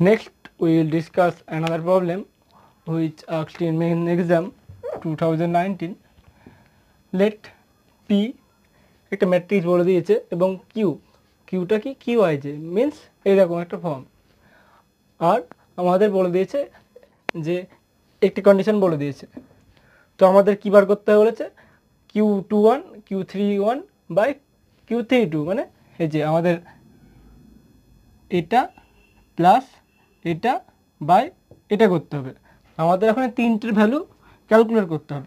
Next, we will discuss another problem which asked in main exam 2019. Let P একটা matrix বলে দিয়েছে এবং Q কিউটা কি? কিউ আইছে মিন্স এরকম একটা ফর্ম আর আমাদের বলে দিয়েছে যে একটি কন্ডিশন বলে দিয়েছে। তো আমাদের কী বার করতে বলেছে? Q two one Q three one by Q three two মানে এই যে আমাদের এটা প্লাস এটা বাই এটা করতে হবে। আমাদের ওখানে তিনটের ভ্যালু ক্যালকুলেট করতে হবে।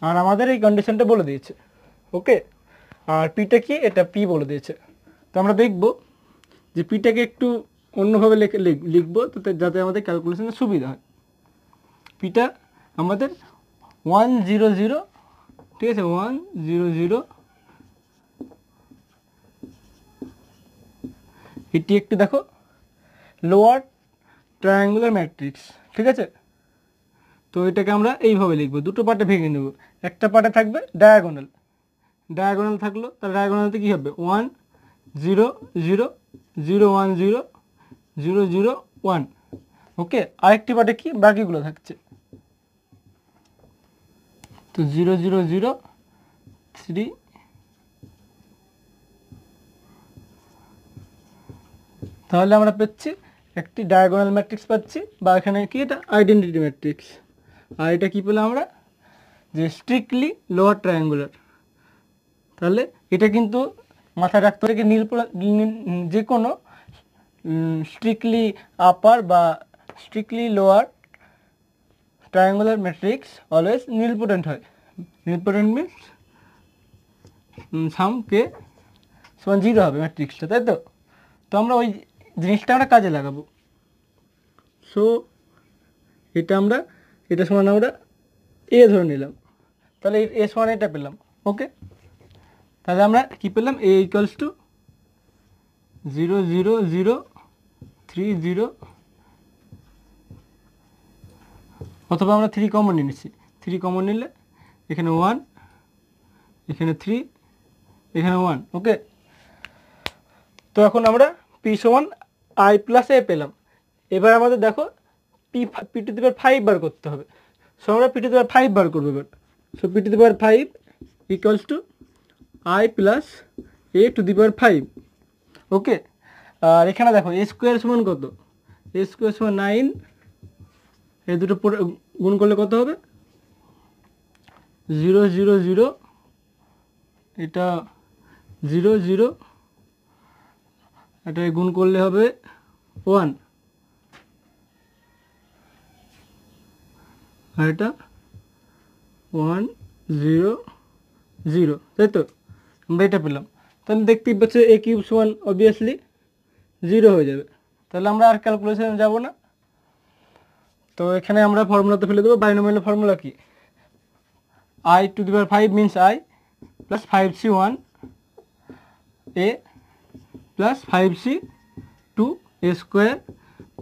আর আমাদের এই কন্ডিশনটা বলে দিয়েছে। ওকে আর পিটা কি? এটা পি বলে দিয়েছে। তো আমরা দেখব যে পিটাকে একটু অন্যভাবে লিখে লিখ- লিখব তো যাতে আমাদের ক্যালকুলেশনে সুবিধা হয়। পিটা আমাদের ওয়ান জিরো জিরো ঠিক আছে? ওয়ান জিরো জিরো এটি একটু দেখো। লোয়ার ট্রায়াঙ্গুলার ম্যাট্রিক্স ঠিক আছে? তো এটাকে আমরা এইভাবে লিখব, দুটো পার্টে ভেঙে নেব। একটা পার্টে থাকবে ডায়াগোনাল ডায়াগোনাল থাকল তার ডায়াগোনালতে কী হবে? One zero zero zero one zero zero zero one okay আরেকটি পার্টে কি? বাকিগুলো থাকছে। তো জিরো জিরো জিরো থ্রি তাহলে আমরা পাচ্ছি একটি ডায়াগোনাল ম্যাট্রিক্স পাচ্ছি, বা এখানে কি এটা? আইডেন্টিটি ম্যাট্রিক্স আর এটা কী পেলাম আমরা? যে স্ট্রিক্টলি লোয়ার ট্রায়াঙ্গুলার তাহলে এটা কিন্তু মাথায় রাখতে হবে নীল যে কোনো স্ট্রিক্টলি আপার বা strictly lower triangular matrix always nilpotent হয়। নীলপোটেন্ট মিনস সাম কে সমান জিরো হবে ম্যাট্রিক্সটা তাই তো? তো আমরা ওই জিনিসটা আমরা কাজে লাগাবো। সো এটা আমরা, এটা সমান আমরা এ ধরে নিলাম। তাহলে এ সমান এটা পেলাম ওকে তাহলে আমরা কি পেলাম? A equals to zero zero zero three zero অথবা আমরা থ্রি কমন নিয়ে নিচ্ছি। থ্রি কমন নিলে এখানে ওয়ান এখানে থ্রি এখানে ওয়ান ওকে তো এখন আমরা পি সমান আই প্লাস এ পেলাম। এবার আমাদের দেখো P P to the five বার করতে হবে। সো আমরা পি টু দি ফাইভ বার করব এবার। So P to the power five equals to I plus A to the power five okay আর এখানে দেখো এ স্কোয়ার সমান কত? এ স্কোয়ার সমান নাইন এই দুটো গুণ করলে কত হবে? জিরো জিরো জিরো এটা জিরো জিরো এটা গুণ করলে হবে ওয়ান আর এটা ওয়ান জিরো জিরো তাই তো? আমরা এটা পেলাম। তাহলে দেখতেই পাচ্ছি এ কিউব সমান অবভিয়াসলি জিরো হয়ে যাবে। তাহলে আমরা আর ক্যালকুলেশনে যাব না। তো এখানে আমরা ফর্মুলাতে ফেলে দেবো। বাইনোমিয়াল ফর্মুলা কি? I to the power five means I plus five C one A plus five C two A square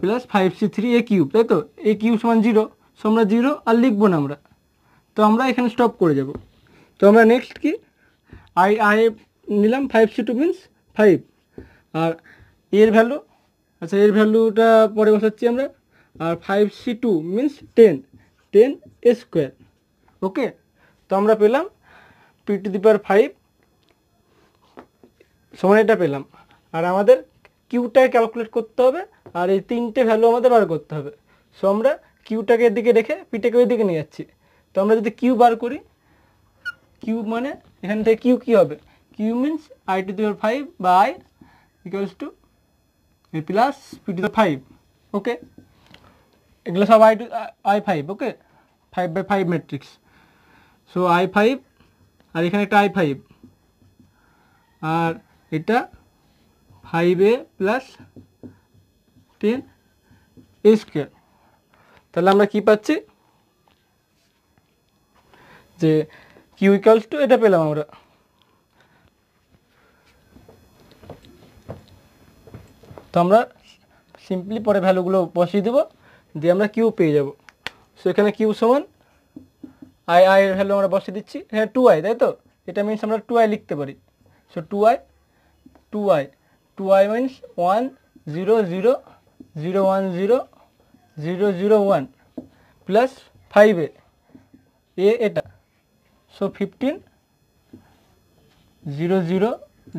plus five C three A cube তাই তো? এ কিউব সমান জিরো সো আমরা জিরো আর লিখব না আমরা। তো আমরা এখানে স্টপ করে যাব। তো আমরা নেক্সট কি? আই আই নিলাম five C two means five আর এর ভ্যালু আচ্ছা এর ভ্যালুটা পরে বসাচ্ছি আমরা। আর five C two means ten ten A square okay তো আমরা পেলাম P to the power five সমান এটা পেলাম। আর আমাদের কিউটাকে ক্যালকুলেট করতে হবে, আর এই তিনটে ভ্যালু আমাদের বার করতে হবে। সো আমরা কিউটাকে এদিকে রেখে পিটাকে ওই দিকে নিয়ে যাচ্ছি। তো আমরা যদি কিউ বার করি, কিউ মানে এখান থেকে কিউ কী হবে? Q means I to the power five বা I equals to plus P to five okay এগুলো সব I to I five okay five by five matrix so I five আর এখানে একটা আই ফাইভ আর এটা five A plus ten A square তাহলে আমরা কি পাচ্ছি? যে কিউ টু এটা পেলাম আমরা। তো আমরা সিম্পলি পরে ভ্যালুগুলো বসিয়ে দেবো, দিয়ে আমরা কিউ পেয়ে যাব। সো এখানে কিউ সমান আই আই এর ভ্যালু আমরা বসিয়ে দিচ্ছি। হ্যাঁ টু আই তাই তো? এটা মিনস আমরা টু আই লিখতে পারি। So two I two I two I means one zero zero zero one zero zero zero one plus ফাইভে এ এটা so fifteen zero zero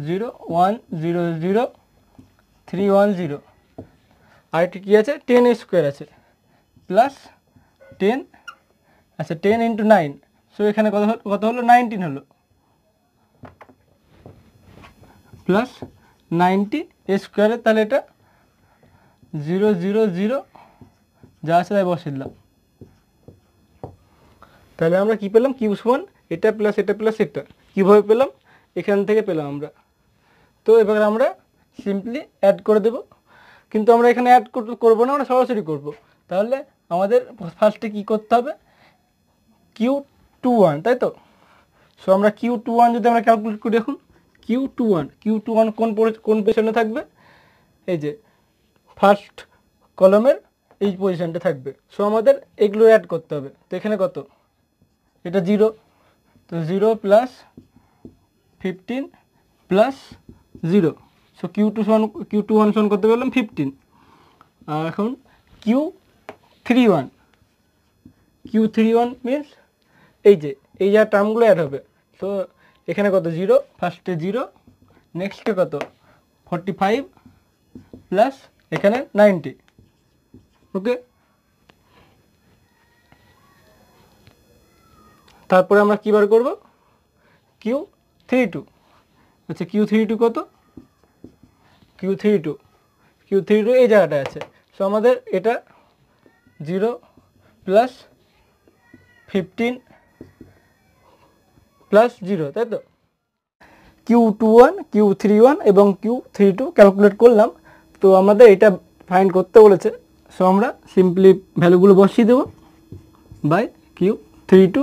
zero one zero zero three one zero আরেকটি কী আছে? Ten square আছে. Plus ten আচ্ছা ten into nine so এখানে কত কত হলো? নাইনটিন হলো। প্লাস নাইনটি স্কোয়ারে তাহলে এটা জিরো জিরো জিরো যা আছে তাই বসিয়ে দিলাম। তাহলে আমরা কি পেলাম? কিউস ওয়ান এটা প্লাস এটা প্লাস এটা। কীভাবে পেলাম? এখান থেকে পেলাম আমরা। তো এবার আমরা সিম্পলি অ্যাড করে দেব। কিন্তু আমরা এখানে অ্যাড করব না, আমরা সরাসরি করব। তাহলে আমাদের ফার্স্টে কি করতে হবে? কিউ টু ওয়ান তাই তো? সো আমরা কিউ টু ওয়ান যদি আমরা ক্যালকুলেট করি এখন Q two one Q two one কোন কোন পজিশনে থাকবে? এই যে ফার্স্ট কলমের এই পজিশনটা থাকবে। সো আমাদের এগুলো অ্যাড করতে হবে। তো এখানে কত? এটা জিরো তো zero plus fifteen plus zero so Q two সমান কিউ টু ওয়ান সমান করতে পারলাম ফিফটিন আর এখন Q three one Q three one means এই যে, এই যা টার্মগুলো অ্যাড হবে। তো এখানে কত? জিরো। ফার্স্টে জিরো। নেক্সটে কত? ফর্টি ফাইভ প্লাস এখানে নাইনটি। ওকে? তারপরে আমরা কী বার করব? Q three two. আচ্ছা কিউ থ্রি টু কত? Q three two. Q three two এই জায়গাটায় আছে। সো আমাদের এটা zero plus fifteen plus zero তাই তো? Q two one Q three one এবং কিউ থ্রি টু ক্যালকুলেট করলাম। তো আমাদের এটা ফাইন্ড করতে বলেছে। সো আমরা সিম্পলি ভ্যালুগুলো বসিয়ে দেবো। বাই কিউ থ্রি টু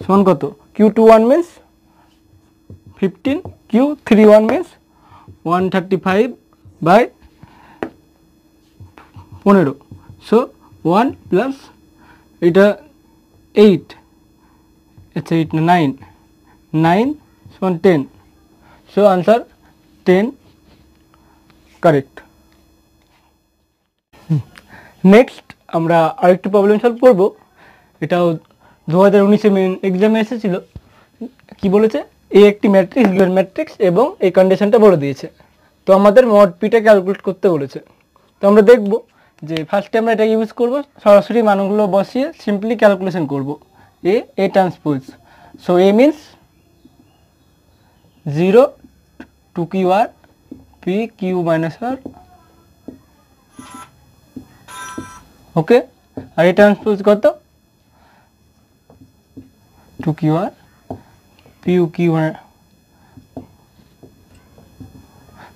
সমান কত? Q two one means fifteen Q three one means one thirty five by পনেরো। সো ওয়ান প্লাস এটা এইট আচ্ছা এইট নাইন নাইন সমান ten so answer ten correct next আমরা আরেকটি প্রবলেম সলভ করব। এটাও দু হাজার উনিশে মেন এক্সামে এসেছিল। কি বলেছে? এই একটি ম্যাট্রিক্স গিভেন ম্যাট্রিক্স এবং এই কন্ডিশনটা বলে দিয়েছে। তো আমাদের মড পিটা ক্যালকুলেট করতে বলেছে। তো আমরা দেখব যে ফার্স্টে আমরা এটা ইউজ করব, সরাসরি মানগুলো বসিয়ে সিম্পলি ক্যালকুলেশন করব। A A transpose so A means zero, two Q R, P Q minus R. Okay? আর এই ট্রান্সপোজ কত? Two Q R P Q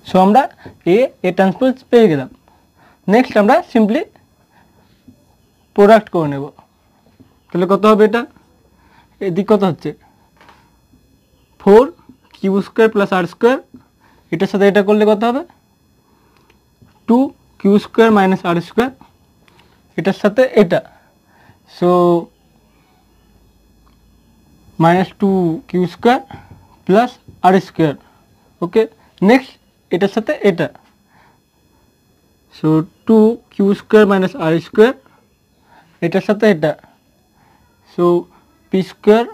so আমরা এ এ ট্রান্সপোজ পেয়ে গেলাম। নেক্সট আমরা সিম্পলি প্রোডাক্ট করে নেব। তাহলে কত হবে এটা? এদিক কত হচ্ছে? Four Q square plus R square এটার সাথে এটা করলে কত হবে? Two Q square minus R square এটার সাথে এটা। So minus two Q square plus R square okay next এটার সাথে এটা। So two Q square minus R square এটার সাথে এটা। So P square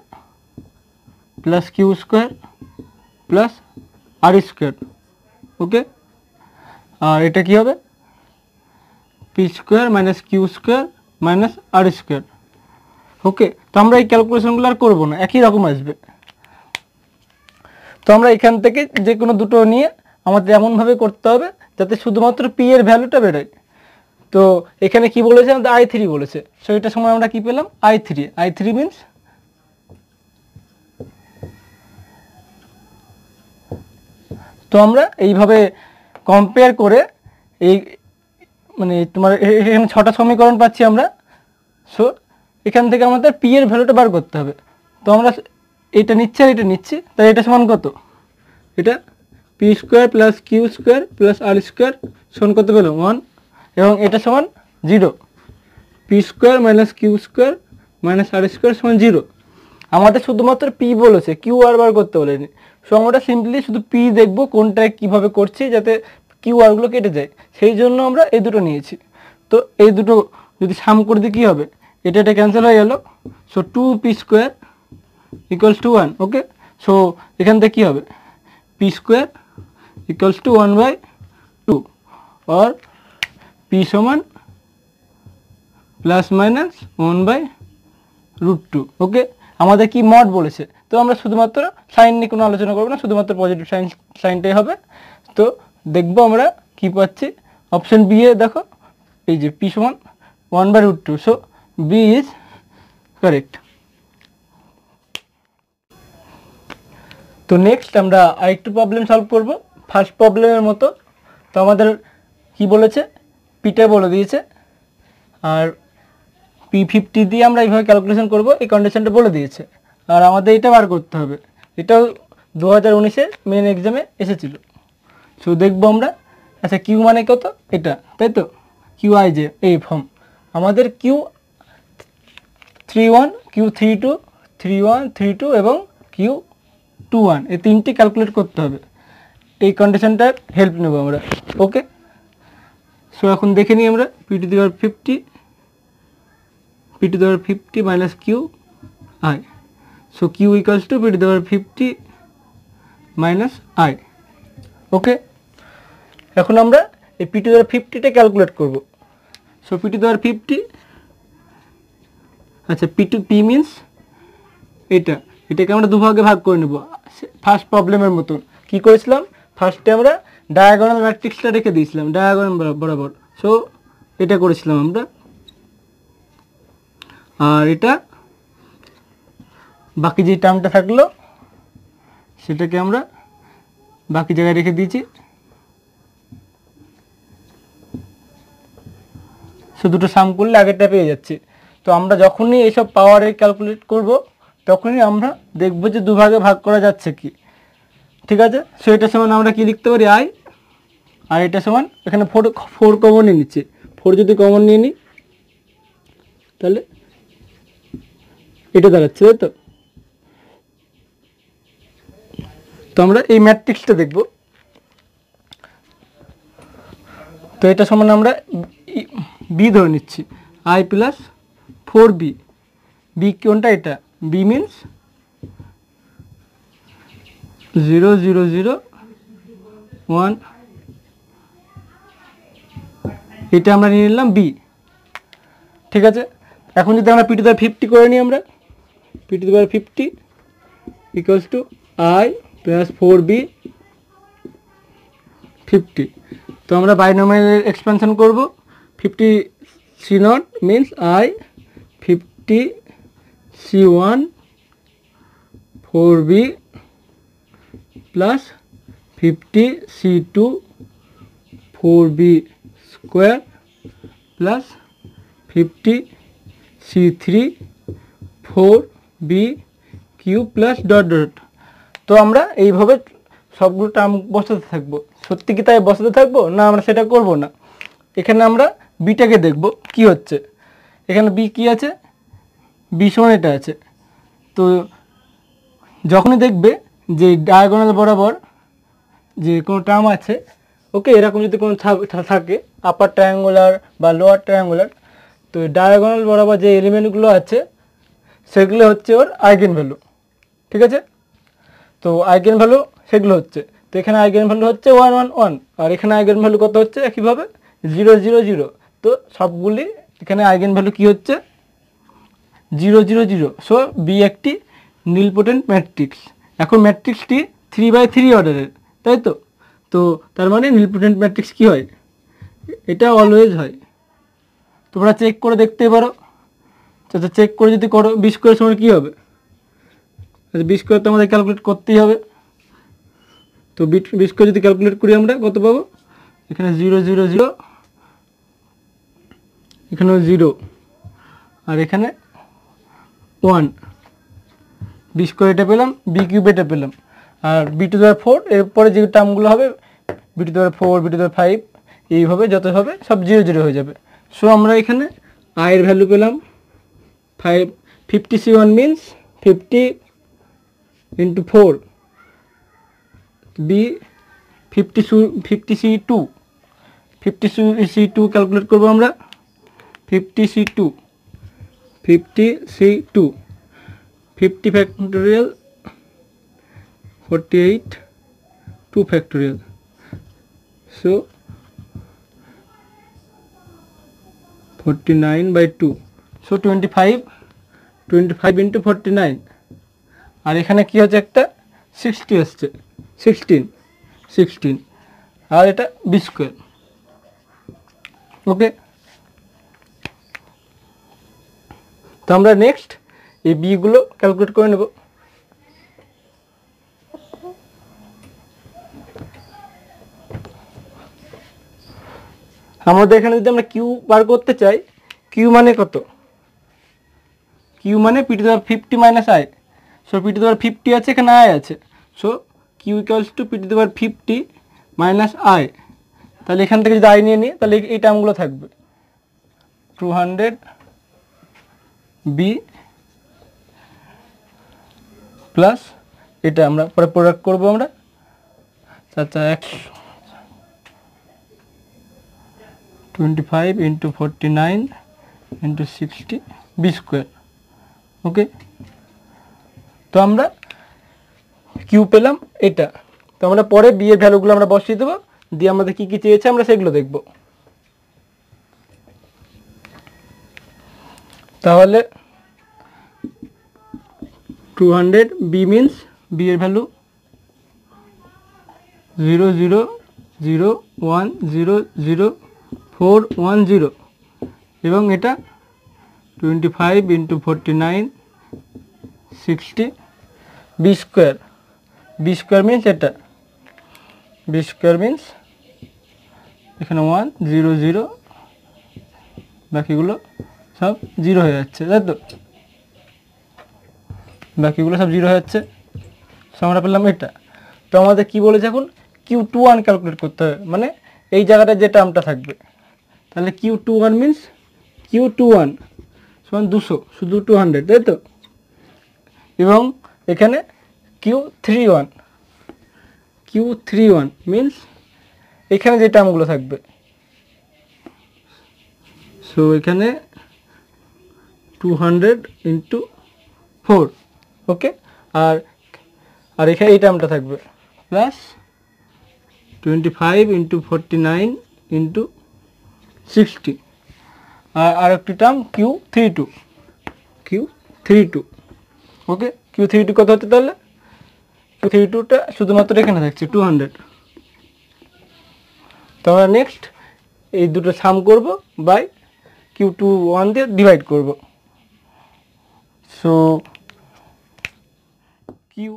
plus Q square plus R square okay আর এটা কি হবে? P square minus Q square minus R square okay তো আমরা এই ক্যালকুলেশনগুলো আর করব না, একই রকম আসবে। তো আমরা এখান থেকে যে কোনো দুটো নিয়ে আমাদের এমনভাবে করতে হবে যাতে শুধুমাত্র পি এর ভ্যালুটা বেরোয়। তো এখানে কি বলেছে? আমাদের আই থ্রি বলেছে। সো এটার সময় আমরা কি পেলাম? I three I three means তো আমরা এইভাবে কম্পেয়ার করে এই মানে তোমার এখানে ছটা সমীকরণ পাচ্ছি আমরা। সো এখান থেকে আমাদের পি এর ভ্যালুটা বার করতে হবে। তো আমরা এটা নিচ্ছি আর এটা নিচ্ছি। তাই এটা সমান কত? এটা P square plus Q square plus R square সমান কত পেলাম ওয়ান এবং এটা সমান zero P square minus Q square minus R square সমান জিরো আমাদের শুধুমাত্র পি বলেছে। কিউ আর বার করতে বলেনি। সো আমরা সিম্পলি শুধু পি দেখব, কোনটা কীভাবে করছি যাতে কিউ আরগুলো কেটে যায়। সেই জন্য আমরা এই দুটো নিয়েছি। তো এই দুটো যদি সাম করে দিই, কী হবে? এটা এটা ক্যান্সেল হয়ে গেল। So two P square equals to one okay so এখান থেকে কী হবে? P square equals to one by two or P সমান plus minus one by root two okay আমাদের কি মড বলেছে? তো আমরা শুধুমাত্র সাইন নিয়ে কোনো আলোচনা করব না, শুধুমাত্র পজিটিভ সাইন সাইনটাই হবে। তো দেখব আমরা কি পাচ্ছি। অপশন বি এ দেখো, এই যে পি সমান one by root two so B is correct তো নেক্সট আমরা আরেকটু প্রবলেম সলভ করব। ফার্স্ট প্রবলেমের মতো, তো আমাদের কি বলেছে? পিটা বলে দিয়েছে। আর পি ফিফটি দিয়ে আমরা এইভাবে ক্যালকুলেশন করব, এই কন্ডিশনটা বলে দিয়েছে। আর আমাদের এটা বার করতে হবে। এটাও দু হাজার উনিশে মেন এক্সামে এসেছিল। সো দেখব আমরা। আচ্ছা কিউ মানে কত? এটা, তাই তো? কিউ আই জে এই ফর্ম আমাদের Q three one Q three two three one three two এবং কিউ টু ওয়ান এই তিনটি ক্যালকুলেট করতে হবে। এই কন্ডিশনটার হেল্প নেব আমরা। ওকে সো এখন দেখে নিই আমরা P the power fifty P the power fifty minus Q I Q equals to P to the power fifty minus I okay এখন আমরা এই পি টু দেওয়ার ফিফটিটা ক্যালকুলেট করব। So P to the power fifty আচ্ছা P two P means এটা। এটাকে আমরা দুভাগে ভাগ করে নেব। ফার্স্ট প্রবলেমের মতন। কি করেছিলাম? ফার্স্টে আমরা ডায়াগোনাল ম্যাট্রিক্সটা রেখে দিয়েছিলাম ডায়াগোনাল বরাবর। সো এটা করেছিলাম আমরা। আর এটা বাকি যে টার্মটা থাকল, সেটাকে আমরা বাকি জায়গায় রেখে দিয়েছি। সো দুটো সাম করলে আগেরটা পেয়ে যাচ্ছে। তো আমরা যখনই এইসব পাওয়ারে ক্যালকুলেট করব, তখনই আমরা দেখব যে দুভাগে ভাগ করা যাচ্ছে কি। ঠিক আছে? সো এটা সমান আমরা কি লিখতে পারি? আই আর এটা সমান এখানে ফোর ফোর কমন নিয়ে নিচ্ছে। ফোর যদি কমন নিয়ে নিই, তাহলে এটা দাঁড়াচ্ছে, তাই তো? তো আমরা এই ম্যাট্রিক্সটা দেখব। তো এটা সমান আমরা বি ধরে নিচ্ছি। I plus four B B কোনটা এটা? B means zero zero zero one এটা আমরা নিয়ে নিলাম বি ঠিক আছে? এখন যদি আমরা পিটি দ্বার ফিফটি করে নিই আমরা। P to the power fifty equals to I plus four B fifty তো আমরা বাইনোমিয়ালের এক্সপেনশন করব। Fifty C nought means I fifty C one four B plus fifty C two four B square plus fifty C three four B cube plus dot dot তো আমরা এইভাবে সবগুলো term বসাতে থাকব। সত্যি কি তাই বসাতে থাকব? না, আমরা সেটা করব না। এখানে আমরা বিটাকে দেখব। কি হচ্ছে? এখানে বি কি আছে? বি সমান এটা আছে। তো যখনই দেখবে যে ডায়াগোনাল বরাবর যে কোনো টার্ম আছে ওকে এরকম যদি কোনো থাকে আপার ট্রায়াঙ্গুলার বা লোয়ার ট্রায়াঙ্গুলার তো ডায়াগোনাল বরাবর যে এলিমেন্টগুলো আছে, সেগুলো হচ্ছে ওর আইগেন ভ্যালু। ঠিক আছে? তো আইগেন ভ্যালু সেগুলো হচ্ছে। তো এখানে আইগেন ভ্যালু হচ্ছে ওয়ান ওয়ান ওয়ান, আর এখানে আইগেন ভ্যালু কত হচ্ছে একইভাবে? Zero zero zero. তো সবগুলি এখানে আইগেন ভ্যালু কী হচ্ছে? Zero zero zero. So B একটি নীলপোটেন্ট ম্যাট্রিক্স। এখন ম্যাট্রিক্সটি থ্রি বাই থ্রি অর্ডারের তাই তো? তো তার মানে নীলপোটেন্ট ম্যাট্রিক্স কী হয়? এটা অলওয়েজ হয়। তোমরা চেক করে দেখতে পারো। তো চেক করে যদি করো বিশ করে সময় কী হবে? আচ্ছা বিশ করে তো আমাদের ক্যালকুলেট করতেই হবে। তো বিশ করে যদি ক্যালকুলেট করি আমরা, কত পাবো? এখানে জিরো জিরো জিরো এখানেও জিরো আর এখানে ওয়ান বি স্কোয়ার এটা পেলাম বি কিউব এটা পেলাম। আর B to the power four এরপরে যে টার্মগুলো হবে B to the power four B to the power five এইভাবে যত হবে, সব জিরো জিরো হয়ে যাবে। সো আমরা এখানে আয়ের ভ্যালু পেলাম। Five fifty C one means fifty into four B into 4 b 50 50 c2 C two calculate করব আমরা। 50 c2 50 c2 50 factorial 48 2 factorial two so twenty five so five 25 into nine আর এখানে কী হচ্ছে একটা? সিক্সটি আসছে। সিক্সটিন সিক্সটিন আর এটা B square okay তো আমরা নেক্সট এই বিগুলো ক্যালকুলেট করে নেব। আমাদের এখানে যদি আমরা কিউ বার করতে চাই কিউ মানে কত? কিউ মানে PT fifty minus I so PT দেওয়ার ফিফটি আছে, এখানে আই আছে। So Q equals to PT দেওয়ার ফিফটি মাইনাস আই তাহলে এখান থেকে যদি আই নিয়ে নিই, তাহলে এই টার্মগুলো থাকবে। টু হান্ড্রেড বি প্লাস এটা আমরা পরে প্রোডাক্ট করব আমরা। আচ্ছা একশো twenty five into forty nine into sixty B square okay তো আমরা কিউ পেলাম এটা। তো আমরা পরে বি এর ভ্যালুগুলো আমরা বসিয়ে দেবো, দিয়ে আমাদের কী কী চেয়েছে আমরা সেগুলো দেখব। তাহলে two hundred B means B এর value zero zero zero one zero zero four one zero এবং এটা twenty five into forty nine sixty B square B square means এটা। বি স্কোয়ার মিনস এখানে ওয়ান জিরো জিরো বাকিগুলো সব zero হয়ে যাচ্ছে, তাই তো? বাকিগুলো সব জিরো হয়ে যাচ্ছে। সো আমরা পেলাম এটা। তো আমাদের কী বলেছে এখন? কিউ টু ওয়ান ক্যালকুলেট করতে হবে। মানে এই জায়গাটা যে টার্মটা থাকবে। তাহলে Q two one means Q two one সমান দুশো, শুধু টু হান্ড্রেড তাই তো? এবং এখানে Q three one Q three one means এখানে যে টার্মগুলো থাকবে। সো এখানে two hundred into four okay আর আর এখানে এই টার্মটা থাকবে। Plus twenty five into forty nine into sixty আর আর একটি term Q three two Q three two okay Q three two কত হচ্ছে তাহলে? কিউ থ্রি টুটা শুধুমাত্র এখানে থাকছে টু হান্ড্রেড তো আমরা নেক্সট এই দুটো সাম করব বাই কিউ টু ওয়ান দিয়ে ডিভাইড করব। সো কিউ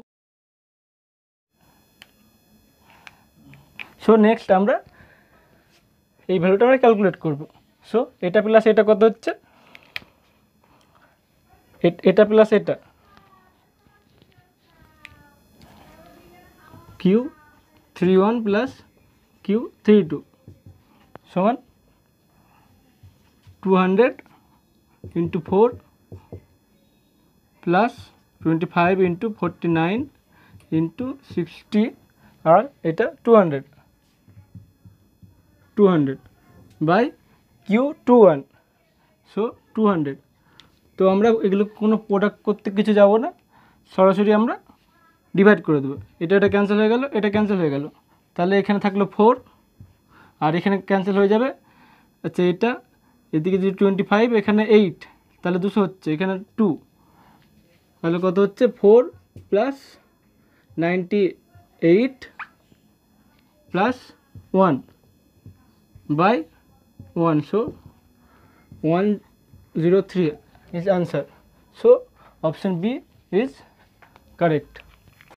সো নেক্সট আমরা এই ভ্যালুটা আমরা ক্যালকুলেট করব। সো এটা প্লাস এটা কত হচ্ছে? এটা প্লাস এটা। Q three one plus Q three two সমান two hundred into four plus twenty five into forty nine into sixty আর এটা two hundred two hundred by Q two one so two hundred তো আমরা এগুলো কোনো product করতে কিছু যাব না। সরাসরি আমরা ডিভাইড করে দেবো। এটা এটা ক্যান্সেল হয়ে গেল, এটা ক্যান্সেল হয়ে গেল। তাহলে এখানে থাকল ফোর আর এখানে ক্যান্সেল হয়ে যাবে আচ্ছা এটা। এদিকে যদি টোয়েন্টি ফাইভ এখানে এইট তাহলে দুশো হচ্ছে, এখানে টু তাহলে কত হচ্ছে? Four plus ninety eight plus one by 1 so 103 is answer. So, option b is correct.